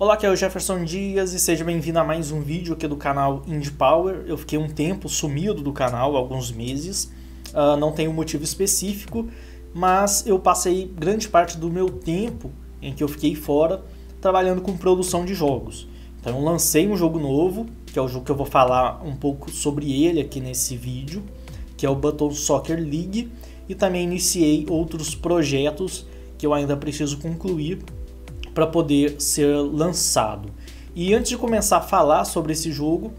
Olá, aqui é o Jefferson Dias e seja bem-vindo a mais um vídeo aqui do canal Indie Power. Eu fiquei um tempo sumido do canal, alguns meses, uh, não tenho motivo específico, mas eu passei grande parte do meu tempo em que eu fiquei fora trabalhando com produção de jogos. Então eu lancei um jogo novo, que é o jogo que eu vou falar um pouco sobre ele aqui nesse vídeo, que é o Button Soccer League, e também iniciei outros projetos que eu ainda preciso concluir para poder ser lançado. E antes de começar a falar sobre esse jogo,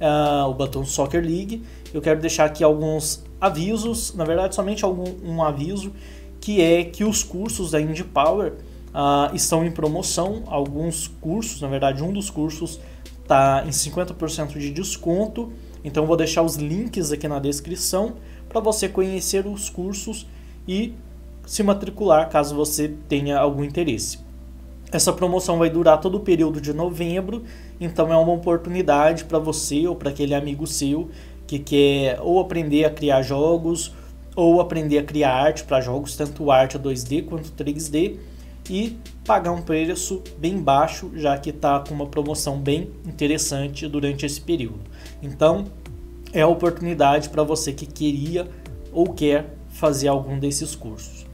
uh, o Button Soccer League, eu quero deixar aqui alguns avisos, na verdade somente algum, um aviso, que é que os cursos da Indie Power uh, estão em promoção. Alguns cursos, na verdade um dos cursos está em 50% de desconto. Então vou deixar os links aqui na descrição para você conhecer os cursos e se matricular caso você tenha algum interesse. Essa promoção vai durar todo o período de novembro, então é uma oportunidade para você ou para aquele amigo seu que quer ou aprender a criar jogos ou aprender a criar arte para jogos, tanto arte 2D quanto 3D, e pagar um preço bem baixo, já que está com uma promoção bem interessante durante esse período. Então, é a oportunidade para você que queria ou quer fazer algum desses cursos.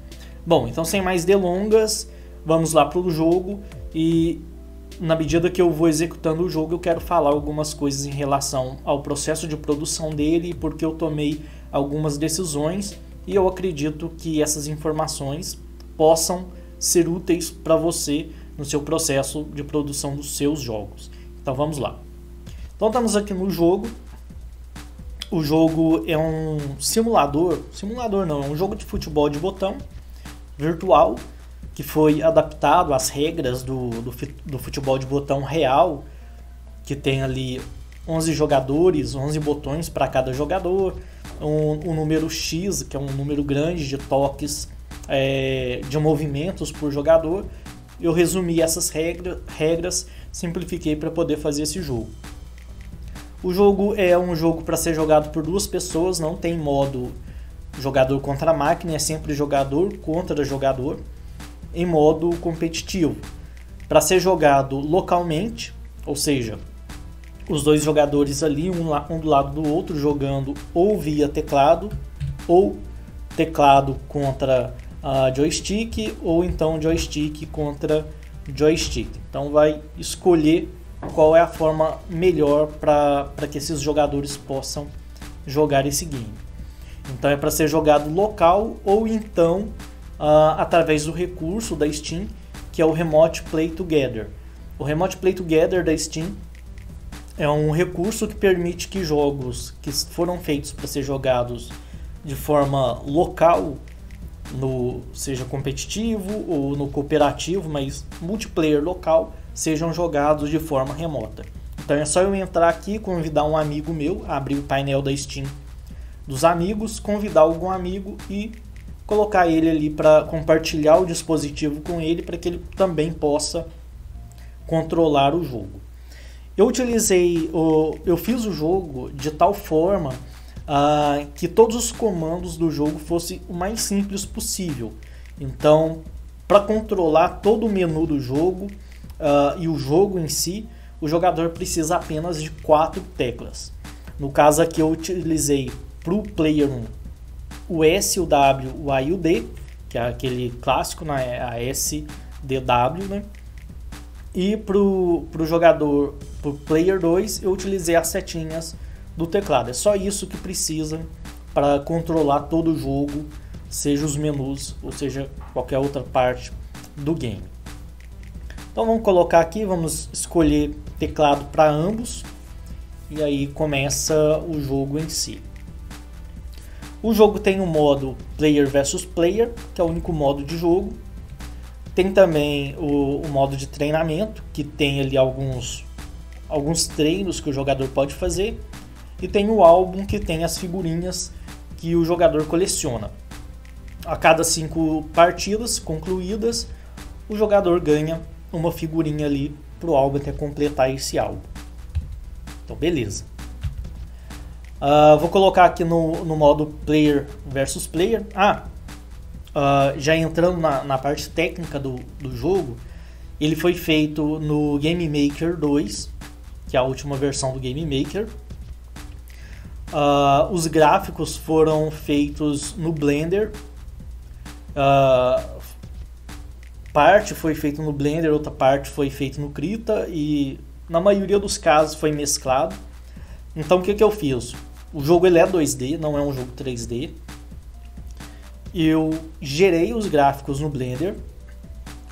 Bom, então sem mais delongas, vamos lá para o jogo e na medida que eu vou executando o jogo, eu quero falar algumas coisas em relação ao processo de produção dele e porque eu tomei algumas decisões e eu acredito que essas informações possam ser úteis para você no seu processo de produção dos seus jogos. Então vamos lá. Então estamos aqui no jogo. O jogo é um simulador, simulador não, é um jogo de futebol de botão virtual que foi adaptado às regras do, do, do futebol de botão real, que tem ali 11 jogadores, 11 botões para cada jogador, um, um, número X, que é um número grande de toques é, de movimentos por jogador. Eu resumi essas regra, regras, simplifiquei para poder fazer esse jogo. O jogo é um jogo para ser jogado por duas pessoas, não tem modo jogador contra máquina, é sempre jogador contra jogador em modo competitivo. Para ser jogado localmente, ou seja, os dois jogadores ali, um, um do lado do outro, jogando ou via teclado, ou teclado contra uh, joystick, ou então joystick contra joystick. Então vai escolher qual é a forma melhor para que esses jogadores possam jogar esse game. Então é para ser jogado local ou então uh, através do recurso da Steam, que é o Remote Play Together. O Remote Play Together da Steam é um recurso que permite que jogos que foram feitos para ser jogados de forma local, no seja competitivo ou no cooperativo, mas multiplayer local, sejam jogados de forma remota. Então é só eu entrar aqui, convidar um amigo meu, abrir o painel da Steam dos amigos, convidar algum amigo e colocar ele ali para compartilhar o dispositivo com ele para que ele também possa controlar o jogo. Eu utilizei, o, eu fiz o jogo de tal forma uh, que todos os comandos do jogo fossem o mais simples possível. Então, para controlar todo o menu do jogo uh, e o jogo em si, o jogador precisa apenas de quatro teclas. No caso aqui eu utilizei para o Player 1 o S, o W, o A e o D, que é aquele clássico, né? a SDW, né? E para o jogador, para o Player 2, eu utilizei as setinhas do teclado. É só isso que precisa para controlar todo o jogo, seja os menus ou seja qualquer outra parte do game. Então vamos colocar aqui, vamos escolher teclado para ambos e aí começa o jogo em si. O jogo tem o modo Player versus Player, que é o único modo de jogo. Tem também o, o modo de treinamento, que tem ali alguns, alguns treinos que o jogador pode fazer. E tem o álbum, que tem as figurinhas que o jogador coleciona. A cada cinco partidas concluídas, o jogador ganha uma figurinha ali para o álbum até completar esse álbum. Então, beleza. Uh, vou colocar aqui no, no modo player versus player. Ah, uh, já entrando na, na parte técnica do, do jogo, Ele foi feito no Game Maker 2, que é a última versão do Game Maker. Uh, os gráficos foram feitos no Blender. Uh, parte foi feito no Blender, outra parte foi feito no Krita e na maioria dos casos foi mesclado. Então o que, que eu fiz? O jogo ele é 2D, não é um jogo 3D. Eu gerei os gráficos no Blender,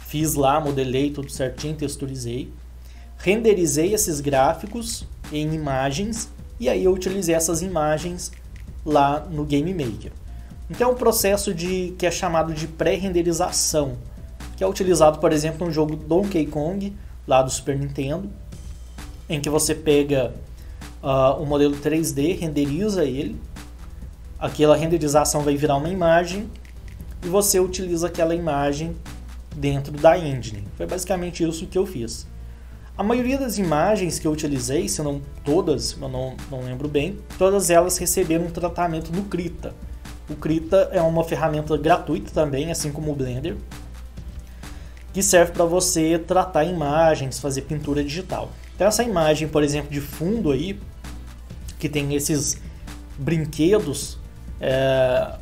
fiz lá, modelei tudo certinho, texturizei, renderizei esses gráficos em imagens e aí eu utilizei essas imagens lá no Game Maker. Então é um processo de que é chamado de pré-renderização que é utilizado, por exemplo, no jogo Donkey Kong, lá do Super Nintendo, em que você pega uh, um modelo 3D, renderiza ele, aquela renderização vai virar uma imagem e você utiliza aquela imagem dentro da engine. Foi basicamente isso que eu fiz. A maioria das imagens que eu utilizei, se não todas, eu não, não lembro bem, todas elas receberam um tratamento no Krita. O Krita é uma ferramenta gratuita também, assim como o Blender, que serve para você tratar imagens, fazer pintura digital. Então essa imagem, por exemplo, de fundo aí, que tem esses brinquedos é,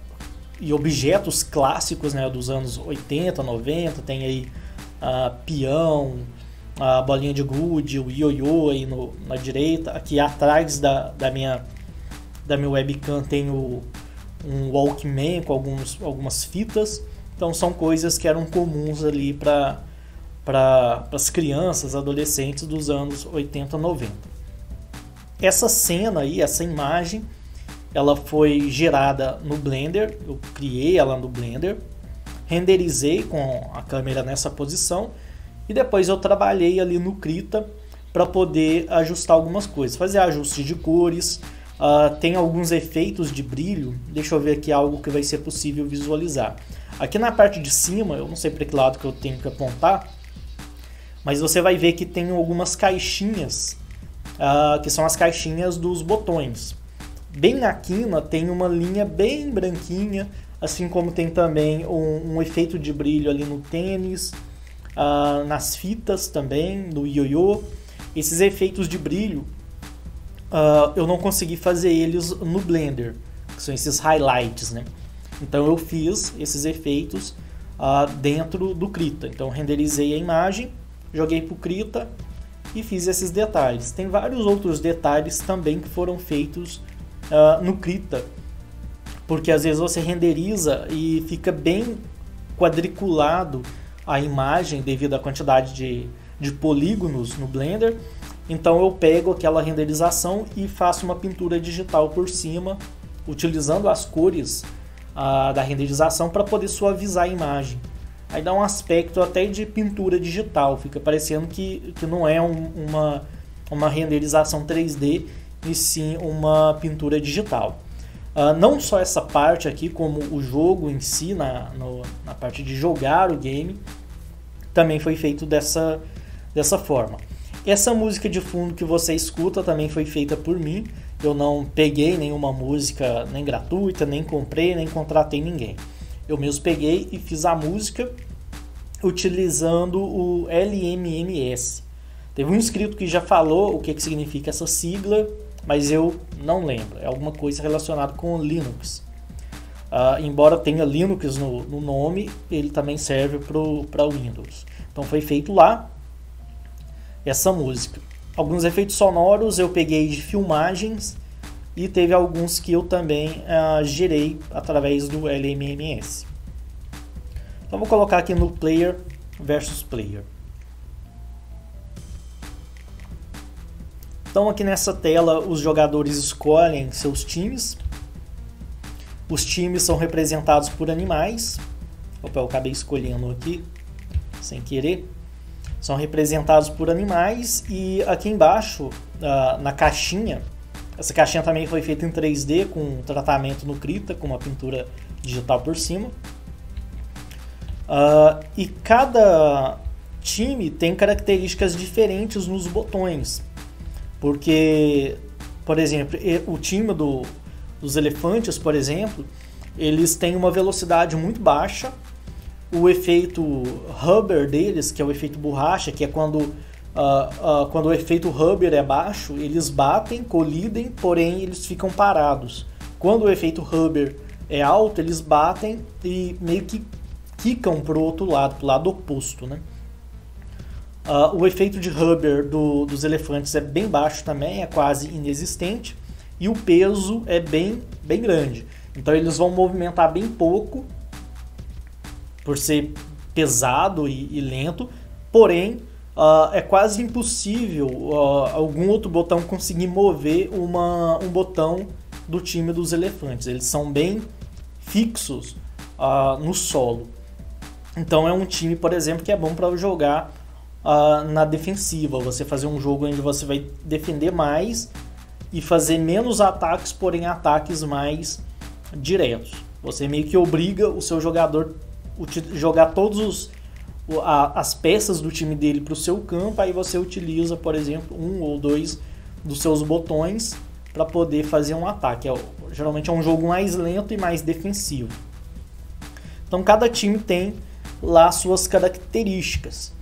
e objetos clássicos né, dos anos 80, 90, tem aí a peão, a bolinha de gude, o ioiô aí no, na direita. Aqui atrás da, da, minha, da minha webcam tem o, um Walkman com alguns, algumas fitas. Então são coisas que eram comuns ali para para as crianças, adolescentes dos anos 80, 90. Essa cena aí, essa imagem, ela foi gerada no Blender, eu criei ela no Blender, renderizei com a câmera nessa posição e depois eu trabalhei ali no Krita para poder ajustar algumas coisas, fazer ajustes de cores, uh, tem alguns efeitos de brilho, deixa eu ver aqui algo que vai ser possível visualizar. Aqui na parte de cima, eu não sei para que lado que eu tenho que apontar, mas você vai ver que tem algumas caixinhas, uh, que são as caixinhas dos botões. Bem na quina tem uma linha bem branquinha, assim como tem também um, um efeito de brilho ali no tênis, uh, nas fitas também, do ioiô. Esses efeitos de brilho uh, eu não consegui fazer eles no Blender, que são esses highlights, né? Então eu fiz esses efeitos dentro do Krita. Então renderizei a imagem, joguei para o Krita e fiz esses detalhes. Tem vários outros detalhes também que foram feitos uh, no Krita, porque às vezes você renderiza e fica bem quadriculado a imagem devido à quantidade de, de polígonos no Blender. Então eu pego aquela renderização e faço uma pintura digital por cima, utilizando as cores a, da renderização para poder suavizar a imagem. Aí dá um aspecto até de pintura digital, fica parecendo que, que não é um, uma, uma renderização 3D, e sim uma pintura digital. Uh, não só essa parte aqui, como o jogo em si, na, no, na parte de jogar o game, também foi feito dessa, dessa forma. Essa música de fundo que você escuta também foi feita por mim. Eu não peguei nenhuma música nem gratuita, nem comprei, nem contratei ninguém. Eu mesmo peguei e fiz a música utilizando o LMMS. Teve um inscrito que já falou o que, que significa essa sigla, mas eu não lembro. É alguma coisa relacionada com Linux. Uh, embora tenha Linux no, no, nome, ele também serve para Windows. Então foi feito lá essa música. Alguns efeitos sonoros eu peguei de filmagens e teve alguns que eu também uh, gerei através do LMMS. Então vou colocar aqui no player versus player. Então aqui nessa tela os jogadores escolhem seus times. Os times são representados por animais. Opa, eu acabei escolhendo aqui sem querer são representados por animais e aqui embaixo, uh, na caixinha, essa caixinha também foi feita em 3D com tratamento no Krita, com uma pintura digital por cima. Uh, e cada time tem características diferentes nos botões, porque, por exemplo, o time do, dos elefantes, por exemplo, eles têm uma velocidade muito baixa o efeito Hubber deles, que é o efeito borracha, que é quando, uh, uh, quando o efeito Hubber é baixo, eles batem, colidem, porém eles ficam parados. Quando o efeito Hubber é alto, eles batem e meio que quicam para o outro lado, para o lado oposto. Né? Uh, o efeito de Hubber do, dos elefantes é bem baixo também, é quase inexistente, e o peso é bem, bem grande. Então eles vão movimentar bem pouco por ser pesado e, e lento, porém uh, é quase impossível uh, algum outro botão conseguir mover uma, um botão do time dos elefantes. Eles são bem fixos no solo. Então é um time, por exemplo, que é bom para jogar na defensiva. Você fazer um jogo onde você vai defender mais e fazer menos ataques, porém ataques mais diretos. Você meio que obriga o seu jogador jogar todos os as peças do time dele para o seu campo, aí você utiliza, por exemplo, um ou dois dos seus botões para poder fazer um ataque. É, geralmente é um jogo mais lento e mais defensivo. Então cada time tem lá suas características.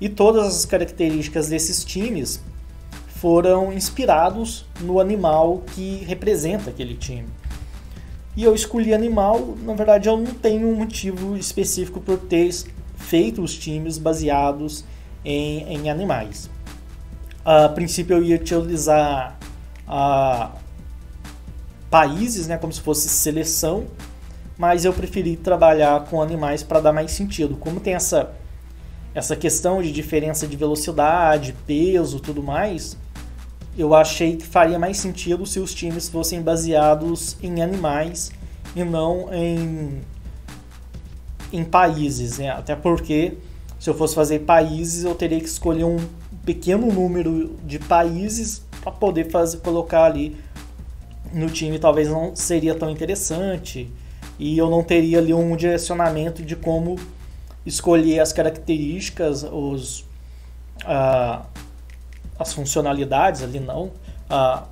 E todas as características desses times foram inspirados no animal que representa aquele time. E eu escolhi animal, na verdade eu não tenho um motivo específico por ter feito os times baseados em, em animais. A princípio eu ia utilizar a países, né, como se fosse seleção, mas eu preferi trabalhar com animais para dar mais sentido. Como tem essa essa questão de diferença de velocidade, peso, tudo mais, eu achei que faria mais sentido se os times fossem baseados em animais e não em, em países, né? Até porque se eu fosse fazer países, eu teria que escolher um pequeno número de países para poder fazer, colocar ali no time. Talvez não seria tão interessante e eu não teria ali um direcionamento de como escolher as características, os uh, as funcionalidades ali não, a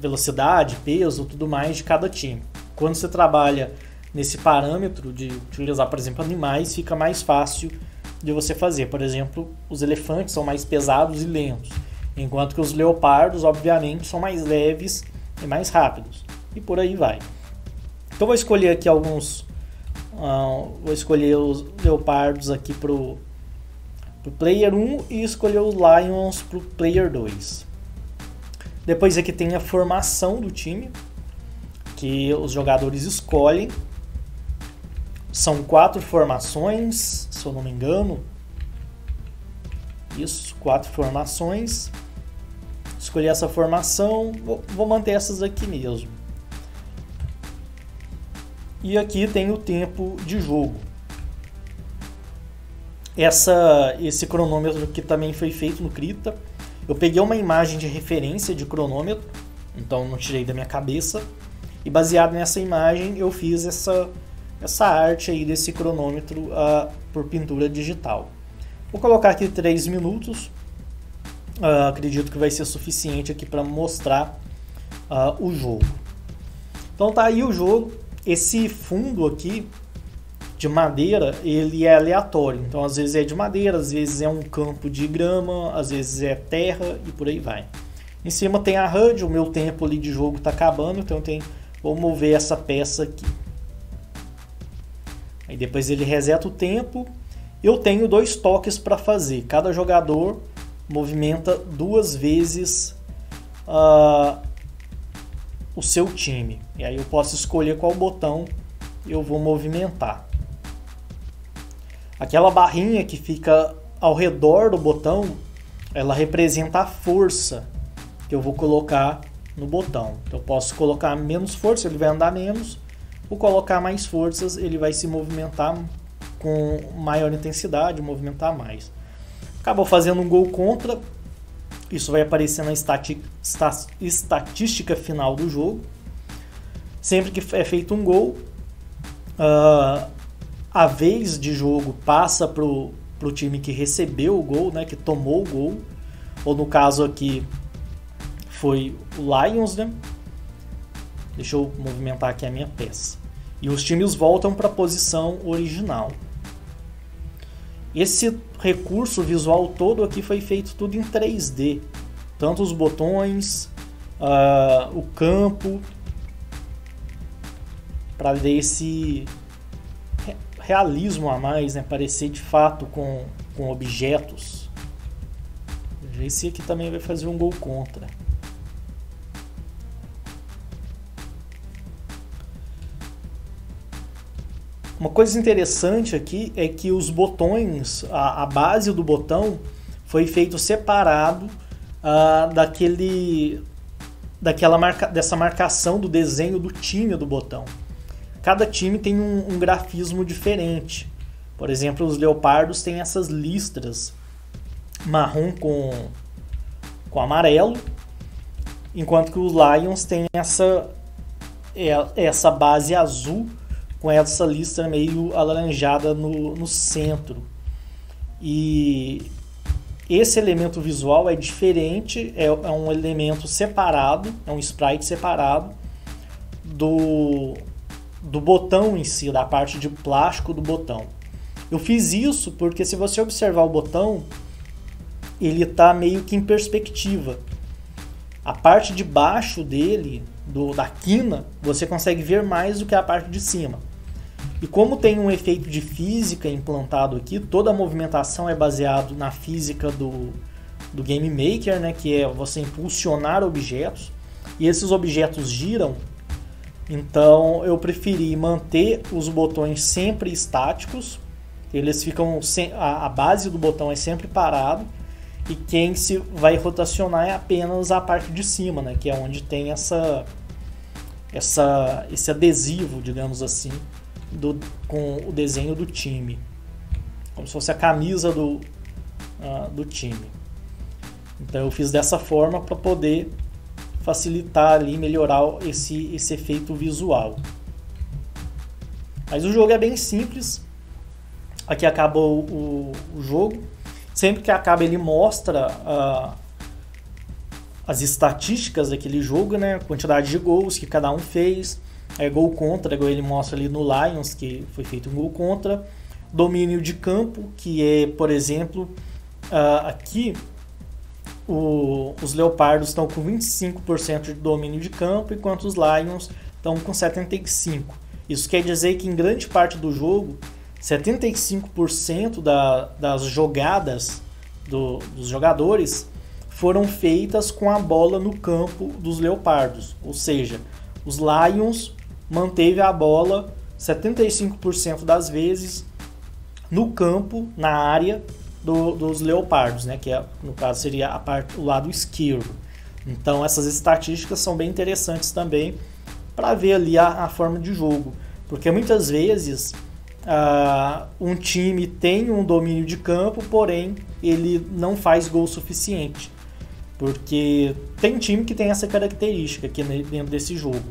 velocidade, peso, tudo mais de cada time. Quando você trabalha nesse parâmetro de utilizar, por exemplo, animais, fica mais fácil de você fazer. Por exemplo, os elefantes são mais pesados e lentos, enquanto que os leopardos, obviamente, são mais leves e mais rápidos. E por aí vai. Então vou escolher aqui alguns. Uh, vou escolher os leopardos aqui pro para o player 1 e escolher os Lions para o player 2. Depois aqui tem a formação do time, que os jogadores escolhem. São quatro formações, se eu não me engano. Isso, quatro formações. Escolhi essa formação, vou, vou manter essas aqui mesmo. E aqui tem o tempo de jogo essa, esse cronômetro que também foi feito no Krita. Eu peguei uma imagem de referência de cronômetro, então não tirei da minha cabeça. E baseado nessa imagem eu fiz essa, essa arte aí desse cronômetro uh, por pintura digital. Vou colocar aqui 3 minutos. Uh, acredito que vai ser suficiente aqui para mostrar uh, o jogo. Então tá aí o jogo. Esse fundo aqui de madeira, ele é aleatório. Então, às vezes é de madeira, às vezes é um campo de grama, às vezes é terra e por aí vai. Em cima tem a HUD, o meu tempo ali de jogo está acabando, então tem vou mover essa peça aqui. Aí depois ele reseta o tempo. Eu tenho dois toques para fazer. Cada jogador movimenta duas vezes uh, o seu time. E aí eu posso escolher qual botão eu vou movimentar. Aquela barrinha que fica ao redor do botão, ela representa a força que eu vou colocar no botão. Então, eu posso colocar menos força, ele vai andar menos. Vou colocar mais forças, ele vai se movimentar com maior intensidade, movimentar mais. Acabou fazendo um gol contra, isso vai aparecer na estatística final do jogo. Sempre que é feito um gol, uh, a vez de jogo passa pro, pro time que recebeu o gol, né, que tomou o gol, ou no caso aqui foi o Lions, né? Deixa eu movimentar aqui a minha peça. E os times voltam para a posição original. Esse recurso visual todo aqui foi feito tudo em 3D. Tanto os botões, uh, o campo, para dar esse realismo a mais, né? parecer de fato com, com objetos. Esse aqui também vai fazer um gol contra. Uma coisa interessante aqui é que os botões, a, a base do botão foi feito separado uh, daquele, daquela marca, dessa marcação do desenho do time do botão. Cada time tem um, um grafismo diferente. Por exemplo, os leopardos têm essas listras marrom com, com amarelo, enquanto que os Lions têm essa, é, essa base azul com essa lista meio alaranjada no, no centro. E esse elemento visual é diferente, é, é, um elemento separado, é um sprite separado do, do botão em si, da parte de plástico do botão. Eu fiz isso porque se você observar o botão, ele está meio que em perspectiva. A parte de baixo dele, do, da quina, você consegue ver mais do que a parte de cima. E como tem um efeito de física implantado aqui, toda a movimentação é baseado na física do, do Game Maker, né, que é você impulsionar objetos, e esses objetos giram, então eu preferi manter os botões sempre estáticos, eles ficam a, base do botão é sempre parado. E quem se vai rotacionar é apenas a parte de cima, né, que é onde tem essa essa esse adesivo, digamos assim, do, com o desenho do time, como se fosse a camisa do, uh, do time. Então eu fiz dessa forma para poder facilitar ali, melhorar esse, esse efeito visual. Mas o jogo é bem simples. Aqui acaba o, o, o jogo. Sempre que acaba ele mostra uh, as estatísticas daquele jogo, né? A quantidade de gols que cada um fez, é, gol contra, igual ele mostra ali no Lions, que foi feito um gol contra. Domínio de campo, que é, por exemplo, uh, aqui o, os Leopardos estão com 25% de domínio de campo, enquanto os Lions estão com 75%. Isso quer dizer que em grande parte do jogo, 75% da, das jogadas do, dos jogadores foram feitas com a bola no campo dos Leopardos. Ou seja, os Lions manteve a bola 75% das vezes no campo, na área do, dos leopardos, né? Que é, no caso seria a parte, o lado esquerdo. Então essas estatísticas são bem interessantes também para ver ali a, a, forma de jogo, porque muitas vezes uh, um time tem um domínio de campo, porém ele não faz gol suficiente, porque tem time que tem essa característica aqui dentro desse jogo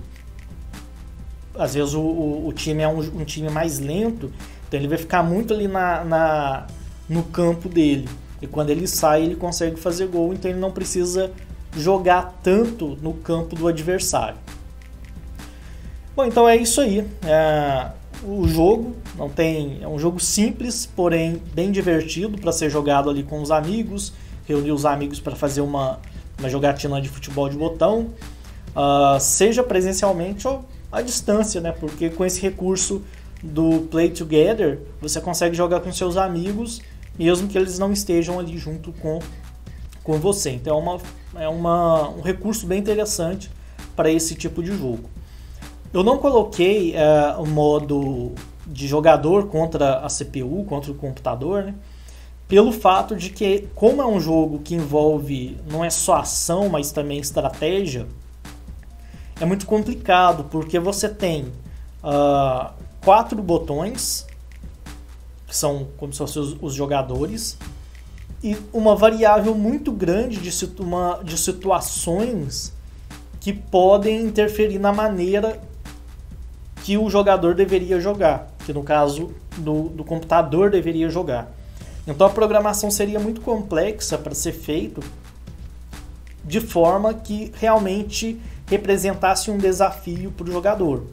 às vezes o, o, o time é um, um, time mais lento, então ele vai ficar muito ali na, na, no campo dele. E quando ele sai, ele consegue fazer gol, então ele não precisa jogar tanto no campo do adversário. Bom, então é isso aí. É, o jogo não tem é um jogo simples, porém bem divertido para ser jogado ali com os amigos, reunir os amigos para fazer uma, uma jogatina de futebol de botão, uh, seja presencialmente ou à distância, né? Porque com esse recurso do Play Together, você consegue jogar com seus amigos, mesmo que eles não estejam ali junto com, com você. Então é, uma, é uma, um recurso bem interessante para esse tipo de jogo. Eu não coloquei uh, o modo de jogador contra a CPU, contra o computador, né? pelo fato de que, como é um jogo que envolve não é só ação, mas também estratégia, é muito complicado, porque você tem uh, quatro botões, que são como se fossem os, os jogadores, e uma variável muito grande de, situ uma, de situações que podem interferir na maneira que o jogador deveria jogar, que no caso do, do computador deveria jogar. Então a programação seria muito complexa para ser feito de forma que realmente representasse um desafio para o jogador.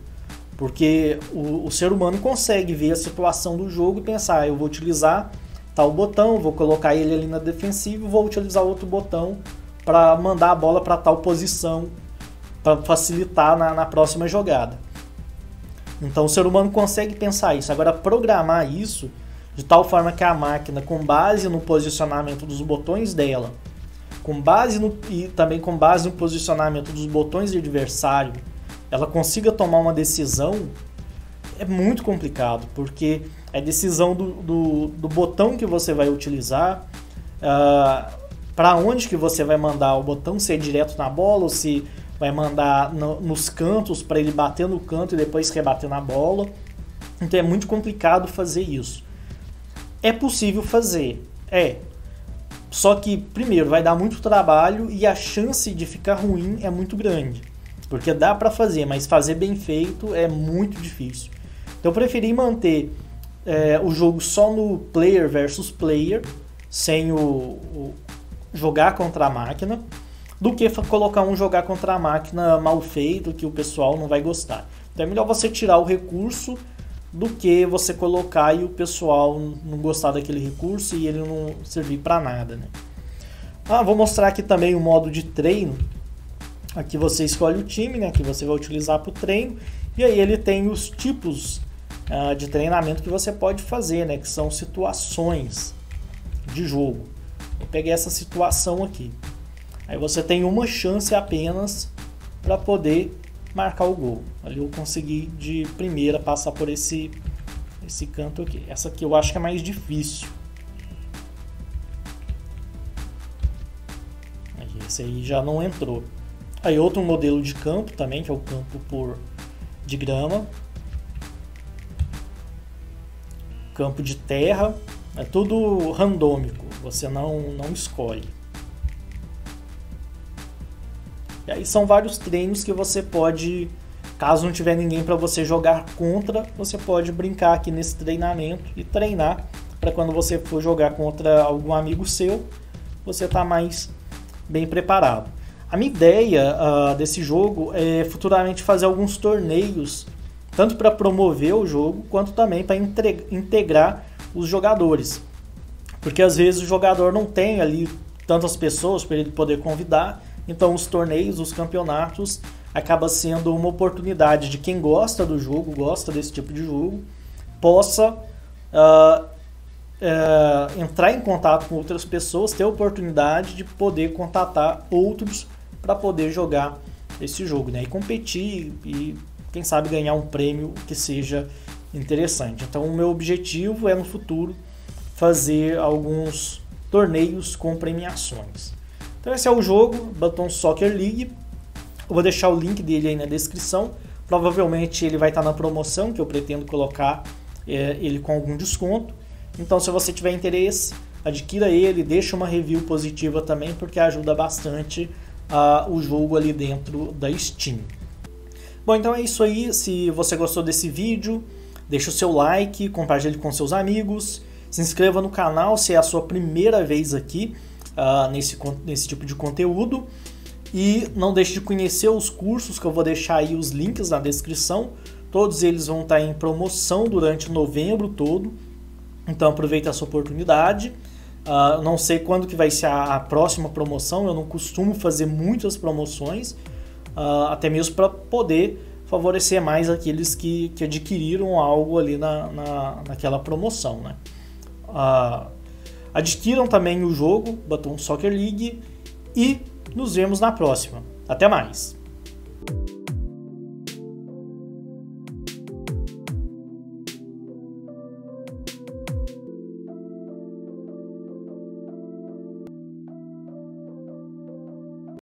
Porque o, o, ser humano consegue ver a situação do jogo e pensar, eu vou utilizar tal botão, vou colocar ele ali na defensiva vou utilizar outro botão para mandar a bola para tal posição para facilitar na, na próxima jogada. Então o ser humano consegue pensar isso. Agora, programar isso de tal forma que a máquina, com base no posicionamento dos botões dela, com base no, e também com base no posicionamento dos botões do adversário, ela consiga tomar uma decisão, é muito complicado, porque é decisão do, do, do botão que você vai utilizar, uh, ah, para onde que você vai mandar o botão, se é direto na bola ou se vai mandar no, nos cantos para ele bater no canto e depois rebater na bola. Então é muito complicado fazer isso. É possível fazer, é. Só que, primeiro, vai dar muito trabalho e a chance de ficar ruim é muito grande. Porque dá para fazer, mas fazer bem feito é muito difícil. Então eu preferi manter é, o jogo só no player versus player, sem o, o jogar contra a máquina, do que colocar um jogar contra a máquina mal feito que o pessoal não vai gostar. Então é melhor você tirar o recurso do que você colocar e o pessoal não gostar daquele recurso e ele não servir para nada, né? Ah, vou mostrar aqui também o modo de treino. Aqui você escolhe o time, né, que você vai utilizar para o treino, e aí ele tem os tipos uh, de treinamento que você pode fazer, né, que são situações de jogo. Eu peguei essa situação aqui. Aí você tem uma chance apenas para poder marcar o gol. Ali eu consegui de primeira passar por esse esse canto aqui. Essa aqui eu acho que é mais difícil. Esse aí já não entrou. Aí outro modelo de campo também, que é o campo por de grama. Campo de terra. É tudo randômico, você não, não escolhe. E aí são vários treinos que você pode, caso não tiver ninguém para você jogar contra, você pode brincar aqui nesse treinamento e treinar para quando você for jogar contra algum amigo seu, você tá mais bem preparado. A minha ideia uh, desse jogo é futuramente fazer alguns torneios, tanto para promover o jogo quanto também para integrar os jogadores. Porque às vezes o jogador não tem ali tantas pessoas para ele poder convidar então, os torneios, os campeonatos, acaba sendo uma oportunidade de quem gosta do jogo, gosta desse tipo de jogo, possa uh, uh, entrar em contato com outras pessoas, ter a oportunidade de poder contatar outros para poder jogar esse jogo, né? E competir e quem sabe ganhar um prêmio que seja interessante. Então, o meu objetivo é no futuro fazer alguns torneios com premiações. Então esse é o jogo, Button Soccer League. Eu vou deixar o link dele aí na descrição. Provavelmente ele vai estar na promoção, que eu pretendo colocar é, ele com algum desconto. Então se você tiver interesse, adquira ele, deixa uma review positiva também, porque ajuda bastante uh, o jogo ali dentro da Steam. Bom, então é isso aí. Se você gostou desse vídeo, deixa o seu like, compartilhe com seus amigos, se inscreva no canal se é a sua primeira vez aqui uh, nesse, nesse tipo de conteúdo. E não deixe de conhecer os cursos que eu vou deixar aí os links na descrição. Todos eles vão estar em promoção durante novembro todo. Então aproveite essa oportunidade. Uh, não sei quando que vai ser a, a, próxima promoção. Eu não costumo fazer muitas promoções, uh, até mesmo para poder favorecer mais aqueles que, que adquiriram algo ali na, na, naquela promoção. Né? Uh, Adquiram também o jogo Baton Soccer League e nos vemos na próxima. Até mais!